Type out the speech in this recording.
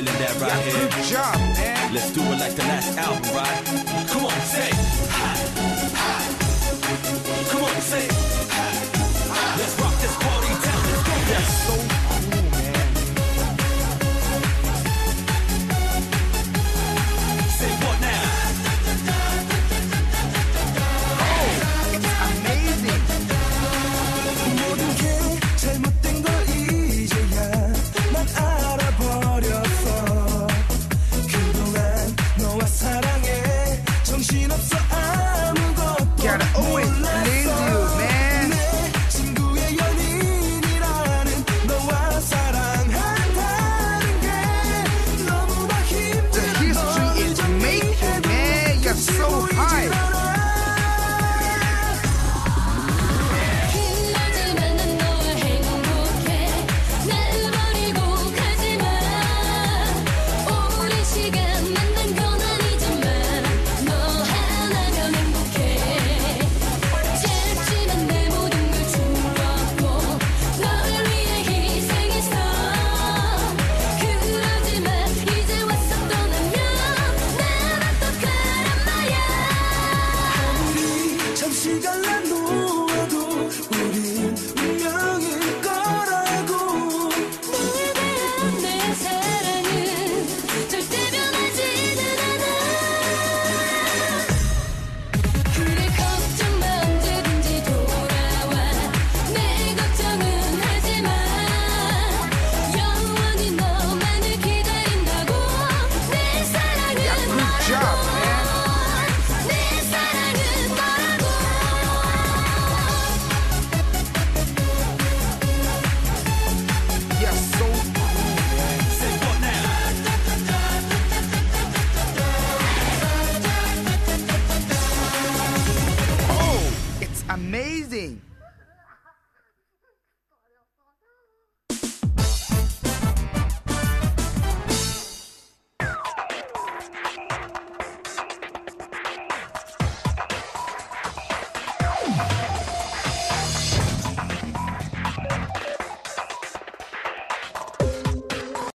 feeling that right here? Good job, man. Let's do it like the last album, right? Come on, say. Ha, ha. Come on, say. 이걸로